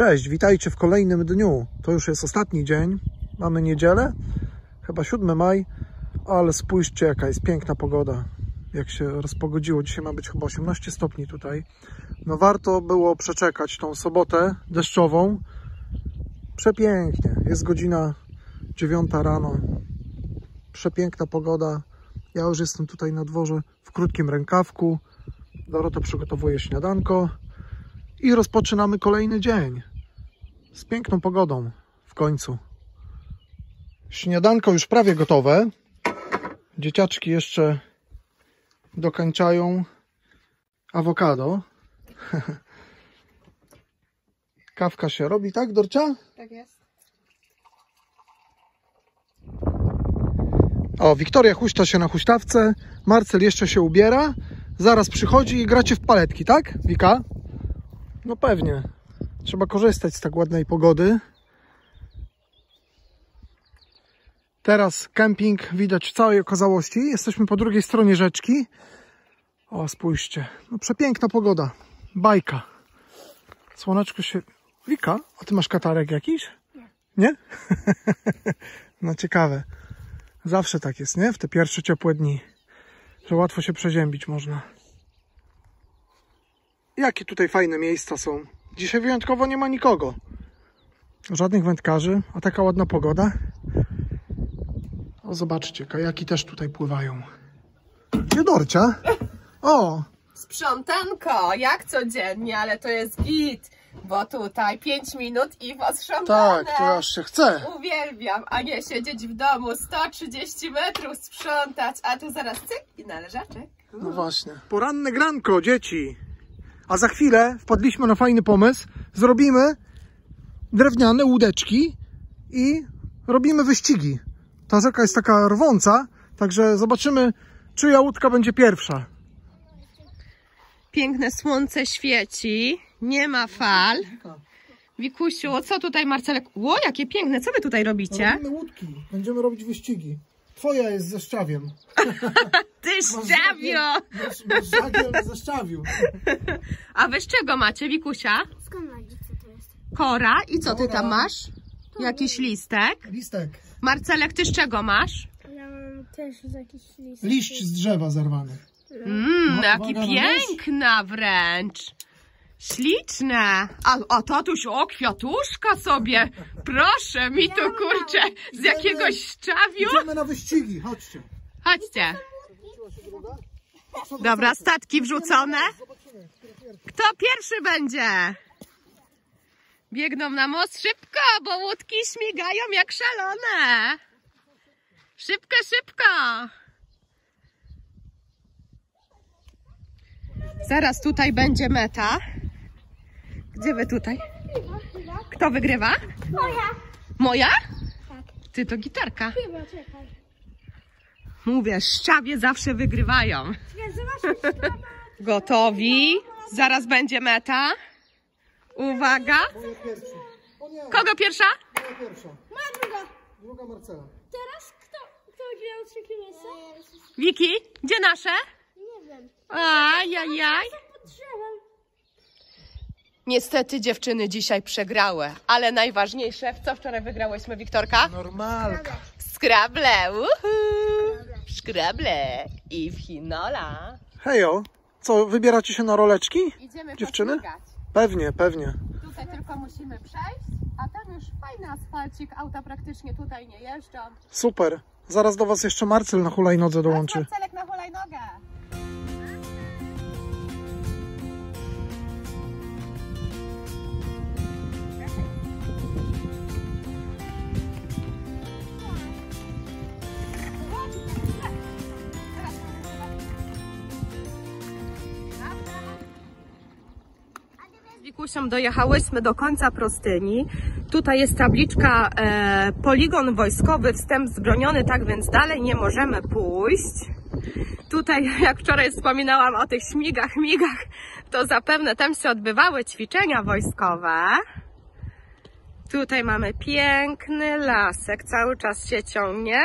Cześć, witajcie w kolejnym dniu. To już jest ostatni dzień. Mamy niedzielę, chyba 7 maj, ale spójrzcie jaka jest piękna pogoda. Jak się rozpogodziło, dzisiaj ma być chyba 18 stopni tutaj. No warto było przeczekać tą sobotę deszczową. Przepięknie. Jest godzina 9 rano. Przepiękna pogoda. Ja już jestem tutaj na dworze w krótkim rękawku. Dorota przygotowuje śniadanko i rozpoczynamy kolejny dzień z piękną pogodą w końcu. Śniadanko już prawie gotowe. Dzieciaczki jeszcze dokańczają awokado. Kawka się robi, tak, Dorcia? Tak jest. O, Wiktoria huśta się na huśtawce, Marcel jeszcze się ubiera, zaraz przychodzi i gracie w paletki, tak, Wika? No pewnie. Trzeba korzystać z tak ładnej pogody. Teraz kemping widać w całej okazałości. Jesteśmy po drugiej stronie rzeczki. O, spójrzcie. No przepiękna pogoda. Bajka. Słoneczko się... Wika, a ty masz katarek jakiś? Nie. Nie? no ciekawe. Zawsze tak jest, nie? W te pierwsze ciepłe dni. Że łatwo się przeziębić można. Jakie tutaj fajne miejsca są. Dzisiaj wyjątkowo nie ma nikogo. Żadnych wędkarzy, a taka ładna pogoda. O, zobaczcie, kajaki też tutaj pływają. Gdzie Dorcia? O, Sprzątanko, jak codziennie, ale to jest git, bo tutaj 5 minut i posprzątane. tak, to aż się chce. Uwielbiam, a nie siedzieć w domu 130 metrów sprzątać, a tu zaraz cyk i należaczek. No właśnie. Poranne granko, dzieci. A za chwilę wpadliśmy na fajny pomysł. Zrobimy drewniane łódeczki i robimy wyścigi. Ta rzeka jest taka rwąca, także zobaczymy, czyja łódka będzie pierwsza. Piękne słońce świeci, nie ma fal. Wikusiu, co tutaj Marcelek? Ło, jakie piękne, co wy tutaj robicie? Robimy łódki, będziemy robić wyścigi. Twoja jest ze szczawiem. Ty szczawio! Masz, masz żagiel ze szczawiu. A wy z czego macie, Wikusia? Skąd macie, co to jest? Kora i co ty Kora. tam masz? Jakiś listek? Listek. Marcelek, ty z czego masz? Ja mam też jakiś list. Liść z drzewa zerwany. Mmm, No, jaki piękna wręcz. Śliczne. A, a tatuś, o, kwiatuszka sobie. Proszę mi tu, kurczę, z jakiegoś szczawiu. Idziemy na wyścigi, chodźcie. Chodźcie. Dobra, statki wrzucone. Kto pierwszy będzie? Biegną na most szybko, bo łódki śmigają jak szalone. Szybko, szybko. Zaraz tutaj będzie meta. Gdzie wy tutaj? Kto wygrywa? Moja! Moja? Ty to gitarka. Chyba, czekaj. Mówię, szczawie zawsze wygrywają. Gotowi? Zaraz będzie meta. Uwaga. Kogo pierwsza? moja pierwsza. moja druga. Druga Marcela. Teraz kto? Kto grał trzecie miejsce? Wiki, gdzie nasze? Nie wiem. Ajajaj. Pod drzewem. Niestety dziewczyny dzisiaj przegrały, ale najważniejsze, w co wczoraj wygrałyśmy, Wiktorka? Normalka. Skrable, uhu. Skrable i w Hinola. Hejo, co, wybieracie się na roleczki? Idziemy Dziewczyny? pośmigać. Pewnie, pewnie. Tutaj tylko musimy przejść, a tam już fajny asfalcik, auta praktycznie tutaj nie jeżdżą. Super. Zaraz do Was jeszcze Marcel na hulajnodze dołączy. Marcelek na hulajnogę. Z Wikusią dojechałyśmy do końca prostyni. Tutaj jest tabliczka e, poligon wojskowy, wstęp zbroniony, tak więc dalej nie możemy pójść. Tutaj, jak wczoraj wspominałam o tych śmigach, migach, to zapewne tam się odbywały ćwiczenia wojskowe. Tutaj mamy piękny lasek, cały czas się ciągnie.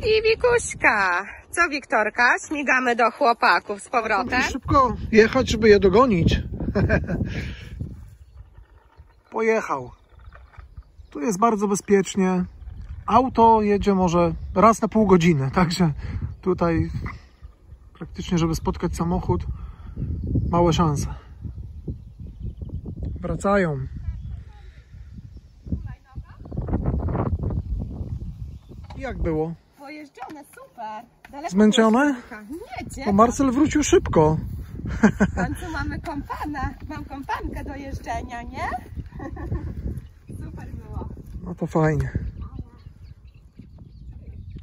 I Wikuśka. Co Wiktorka? Śmigamy do chłopaków z powrotem. Szybko jechać, żeby je dogonić. pojechał. Tu jest bardzo bezpiecznie. Auto jedzie może raz na pół godziny, także tutaj praktycznie, żeby spotkać samochód, małe szanse. Wracają. Jak było? Pojeżdżone, super. Daleko Zmęczone? Nie? Bo Marcel wrócił szybko. W końcu mamy kompana. Mam kompankę do jeżdżenia, nie? Super było. No to fajnie.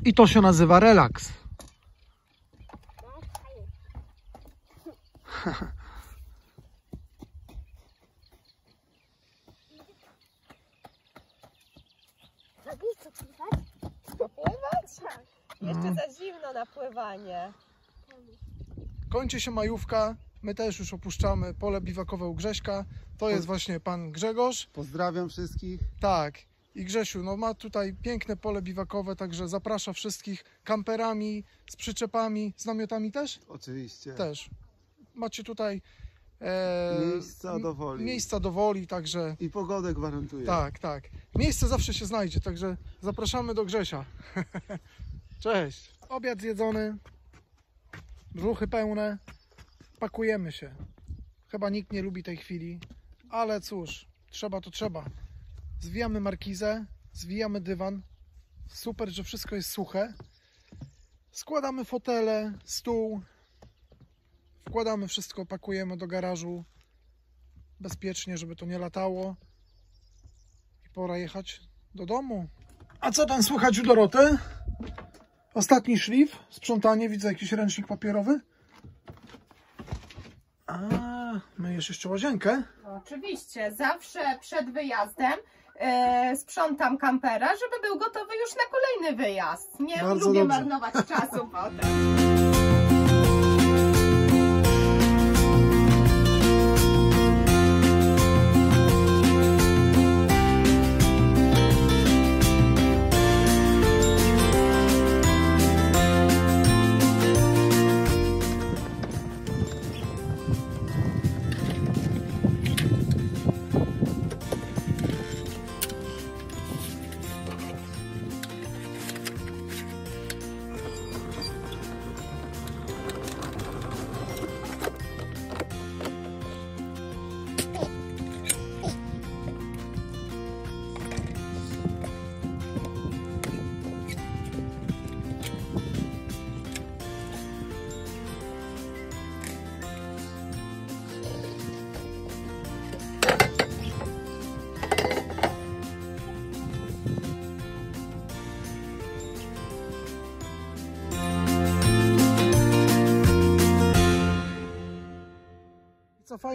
I to się nazywa relaks. Jeszcze za zimno na pływanie. Kończy się majówka. My też już opuszczamy pole biwakowe u Grześka. To jest właśnie pan Grzegorz. Pozdrawiam wszystkich. Tak. I Grzesiu, no ma tutaj piękne pole biwakowe, także zaprasza wszystkich kamperami, z przyczepami, z namiotami też? Oczywiście. Też. Macie tutaj e, Miejsca do woli. Miejsca do woli, także I pogodę gwarantuję. tak, tak. Miejsce zawsze się znajdzie, także zapraszamy do Grzesia. Cześć. Obiad zjedzony, brzuchy pełne, pakujemy się. Chyba nikt nie lubi tej chwili, ale cóż, trzeba to trzeba. Zwijamy markizę, zwijamy dywan. Super, że wszystko jest suche. Składamy fotele, stół. Wkładamy wszystko, pakujemy do garażu bezpiecznie, żeby to nie latało. I pora jechać do domu. A co tam słychać u Doroty? Ostatni szlif, sprzątanie, widzę jakiś ręcznik papierowy. A, myjesz jeszcze łazienkę? Oczywiście, zawsze przed wyjazdem e, sprzątam kampera, żeby był gotowy już na kolejny wyjazd. Nie Bardzo lubię dobrze. marnować czasu potem.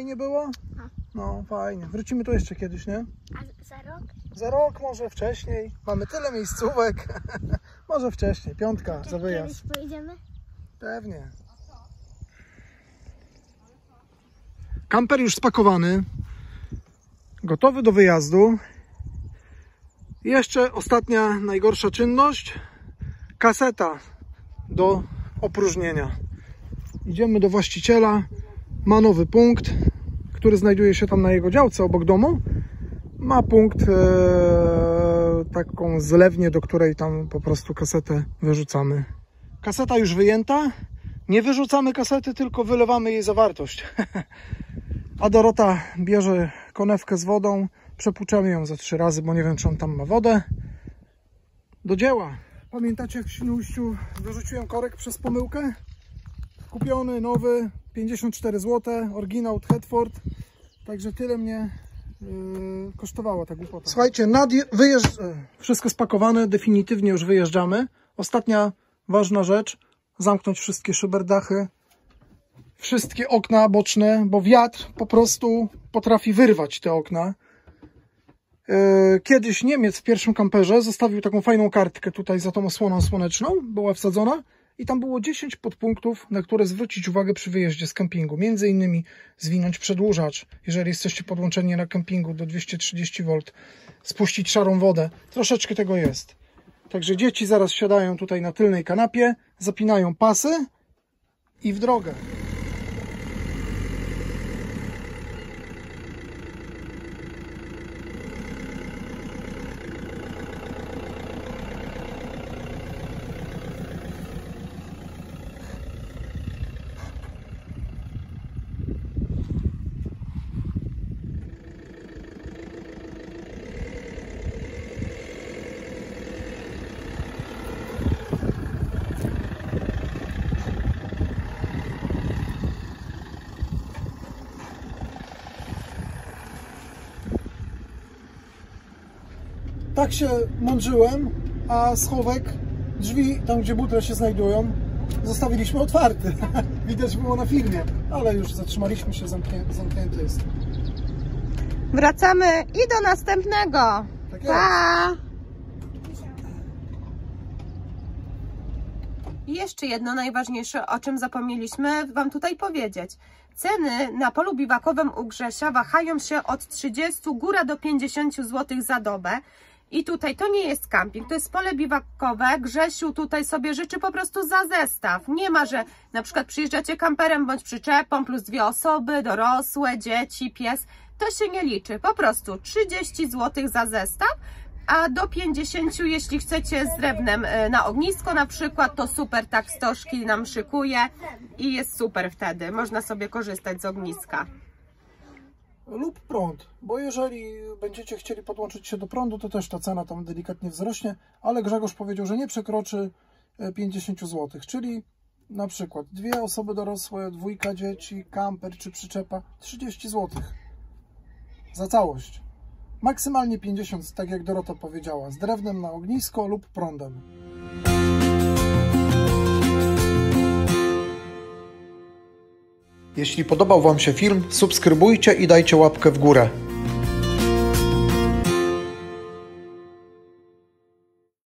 Fajnie było? No fajnie. Wrócimy tu jeszcze kiedyś, nie? A za rok? Za rok, może wcześniej. Mamy tyle miejscówek. może wcześniej. Piątka za wyjazd. Kiedyś pojedziemy? Pewnie. Kamper już spakowany. Gotowy do wyjazdu. Jeszcze ostatnia najgorsza czynność. Kaseta do opróżnienia. Idziemy do właściciela. Ma nowy punkt, który znajduje się tam na jego działce obok domu. Ma punkt, e, taką zlewnię, do której tam po prostu kasetę wyrzucamy. Kaseta już wyjęta. Nie wyrzucamy kasety, tylko wylewamy jej zawartość. A Dorota bierze konewkę z wodą. Przepłuczamy ją za trzy razy, bo nie wiem, czy on tam ma wodę. Do dzieła. Pamiętacie, jak w Świnoujściu wyrzuciłem korek przez pomyłkę? Kupiony, nowy, 54 zł, oryginał od Hetford. Także tyle mnie yy, kosztowała ta głupota. Słuchajcie, nadje- wyjeżdż... e, wszystko spakowane, definitywnie już wyjeżdżamy. Ostatnia ważna rzecz, zamknąć wszystkie szyberdachy, wszystkie okna boczne, bo wiatr po prostu potrafi wyrwać te okna. E, Kiedyś Niemiec w pierwszym kamperze zostawił taką fajną kartkę tutaj za tą osłoną słoneczną, była wsadzona i tam było 10 podpunktów, na które zwrócić uwagę przy wyjeździe z kempingu. Między innymi zwinąć przedłużacz, jeżeli jesteście podłączeni na kempingu do 230 V, spuścić szarą wodę. Troszeczkę tego jest. Także dzieci zaraz siadają tutaj na tylnej kanapie, zapinają pasy i w drogę. Tak się mądrzyłem, a schowek, drzwi tam gdzie butle się znajdują, zostawiliśmy otwarty. Widać było na filmie, ale już zatrzymaliśmy się, zamknię, zamknięty jest. Wracamy i do następnego. Tak. Pa! I jeszcze jedno najważniejsze, o czym zapomnieliśmy Wam tutaj powiedzieć. Ceny na polu biwakowym u Grzesia wahają się od 30 góra do 50 zł za dobę. I tutaj to nie jest camping, to jest pole biwakowe. Grzesiu tutaj sobie życzy po prostu za zestaw. Nie ma, że na przykład przyjeżdżacie kamperem bądź przyczepą plus dwie osoby, dorosłe, dzieci, pies. To się nie liczy. Po prostu 30 zł za zestaw a do 50, jeśli chcecie z drewnem e, na ognisko na przykład, to super tak stożki nam szykuje i jest super wtedy. Można sobie korzystać z ogniska. Lub prąd, bo jeżeli będziecie chcieli podłączyć się do prądu, to też ta cena tam delikatnie wzrośnie, ale Grzegorz powiedział, że nie przekroczy e, 50 zł, czyli na przykład dwie osoby dorosłe, dwójka dzieci, kamper czy przyczepa 30 zł za całość. Maksymalnie 50, tak jak Dorota powiedziała, z drewnem na ognisko lub prądem. Jeśli podobał Wam się film, subskrybujcie i dajcie łapkę w górę.